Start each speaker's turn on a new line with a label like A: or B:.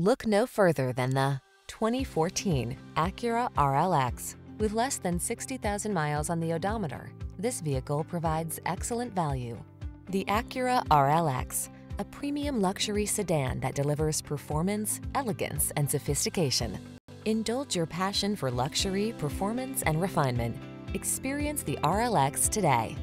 A: Look no further than the 2014 Acura RLX. With less than 60,000 miles on the odometer, this vehicle provides excellent value. The Acura RLX, a premium luxury sedan that delivers performance, elegance, and sophistication. Indulge your passion for luxury, performance, and refinement. Experience the RLX today.